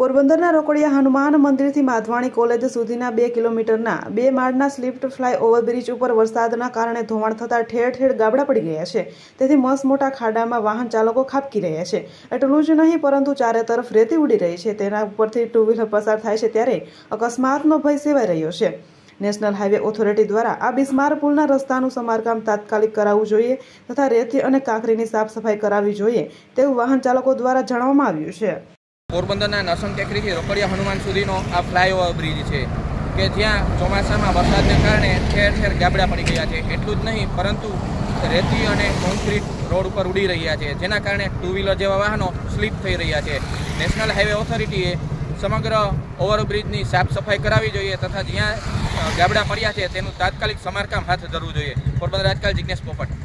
પોરબંદરના રોકડિયા હનુમાન મંદિરથી માધવાણી કોલેજ સુધીના બે કિલોમીટરના બે માળના સ્લીફ્ટ ફ્લાય ઓવરબ્રિજ ઉપર વરસાદના કારણે ધોવાણ થતાં ઠેર ઠેર ગાબડા પડી ગયા છે. તેથી મસ મોટા ખાડામાં વાહન ચાલકો ખાબકી રહ્યા છે. એટલું જ નહીં, પરંતુ ચારે તરફ રેતી ઉડી રહી છે. તેના ઉપરથી ટુ વ્હીલર પસાર થાય છે ત્યારે અકસ્માતનો ભય સેવાઈ રહ્યો છે. નેશનલ હાઈવે ઓથોરિટી દ્વારા આ બિસ્માર પુલના રસ્તાનું સમારકામ તાત્કાલિક કરાવવું જોઈએ તથા રેતી અને કાંકરીની સાફ સફાઈ કરાવવી જોઈએ તેવું વાહન ચાલકો દ્વારા જણાવવામાં આવ્યું છે. પોરબંદરના નરસંગ ટેકરીથી રોકડિયા હનુમાન સુધીનો આ ફ્લાયઓવર બ્રિજ છે કે જ્યાં ચોમાસામાં વરસાદને કારણે ઠેર ઠેર ગાબડા પડી ગયા છે. એટલું જ નહીં, પરંતુ રેતી અને કોન્ક્રીટ રોડ ઉપર ઉડી રહ્યા છે, જેના કારણે ટુ વ્હીલર જેવા વાહનો સ્લીપ થઈ રહ્યા છે. નેશનલ હાઈવે ઓથોરિટીએ સમગ્ર ઓવરબ્રિજની સાફ સફાઈ કરાવવી જોઈએ તથા જ્યાં ગાબડા પડ્યા છે તેનું તાત્કાલિક સમારકામ હાથ ધરવું જોઈએ. પોરબંદર આજકાલ જિજ્ઞેશ પોપટ.